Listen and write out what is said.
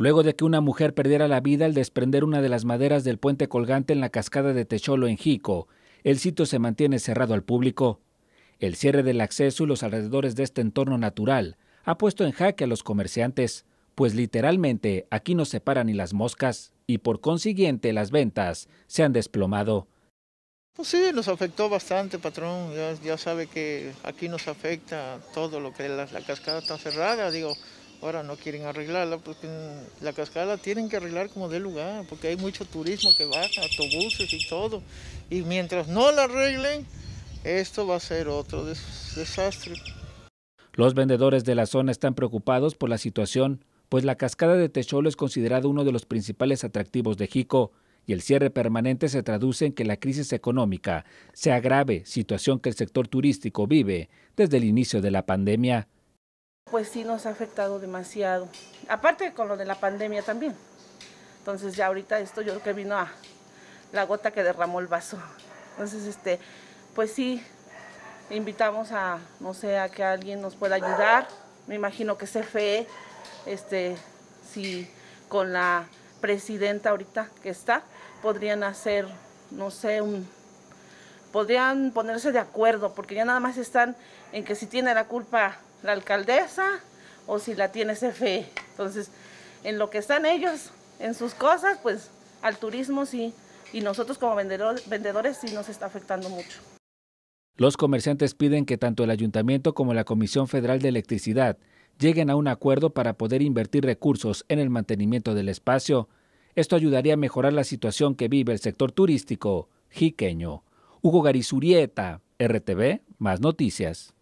luego de que una mujer perdiera la vida al desprender una de las maderas del puente colgante en la cascada de Techolo en Jico. El sitio se mantiene cerrado al público. El cierre del acceso y los alrededores de este entorno natural ha puesto en jaque a los comerciantes, pues literalmente aquí no se paran ni las moscas y por consiguiente las ventas se han desplomado. Pues sí, nos afectó bastante, patrón. Ya, sabe que aquí nos afecta todo lo que la, cascada está cerrada. Digo, Ahora no quieren arreglarla porque la cascada la tienen que arreglar como de lugar, porque hay mucho turismo que baja, autobuses y todo. Y mientras no la arreglen, esto va a ser otro desastre. Los vendedores de la zona están preocupados por la situación, pues la cascada de Techolo es considerada uno de los principales atractivos de Jico y el cierre permanente se traduce en que la crisis económica se agrave, situación que el sector turístico vive desde el inicio de la pandemia pues sí nos ha afectado demasiado. Aparte con lo de la pandemia también. Entonces ya ahorita esto yo creo que vino a la gota que derramó el vaso. Entonces, este, pues sí, invitamos a, no sé, a que alguien nos pueda ayudar. Me imagino que CFE, este, si con la presidenta ahorita que está, podrían hacer, no sé, un, podrían ponerse de acuerdo, porque ya nada más están en que si tiene la culpa la alcaldesa o si la tiene CFE. Entonces, en lo que están ellos, en sus cosas, pues al turismo sí, y nosotros como vendedores sí nos está afectando mucho. Los comerciantes piden que tanto el ayuntamiento como la Comisión Federal de Electricidad lleguen a un acuerdo para poder invertir recursos en el mantenimiento del espacio. Esto ayudaría a mejorar la situación que vive el sector turístico jiqueño. Hugo Garizurieta, RTV, más noticias.